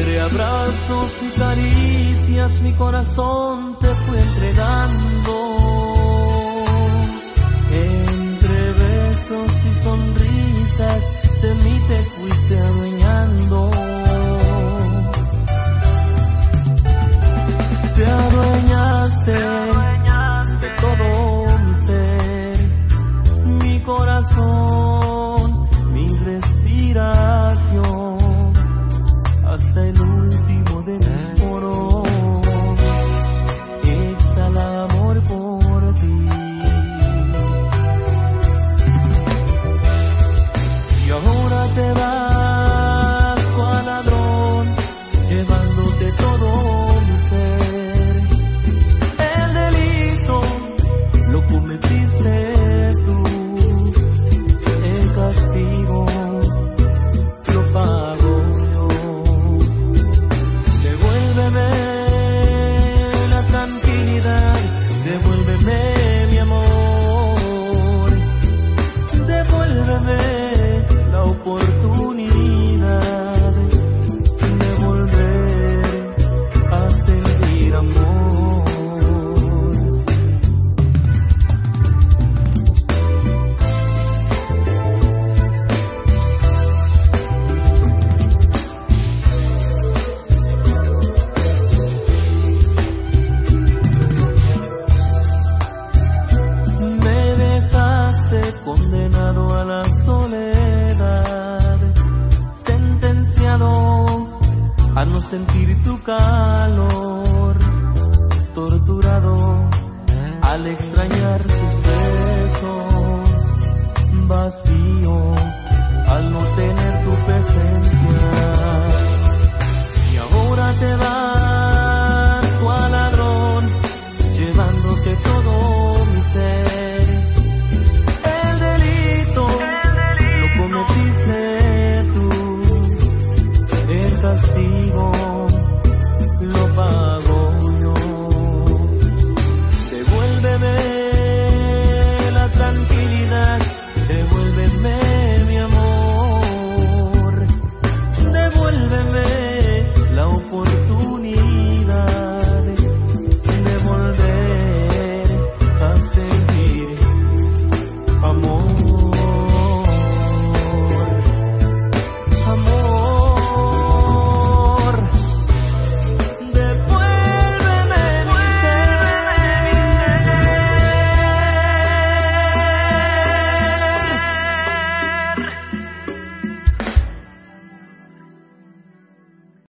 abrazos y caricias mi corazón te fue entregando. Entre besos y sonrisas de mí te fuiste adueñando. Te adueñaste de todo mi ser, mi corazón, mi respiración hasta el último de mis sentir tu calor, torturado al extrañar tus besos, vacío al no tener tu presencia. castigo lo va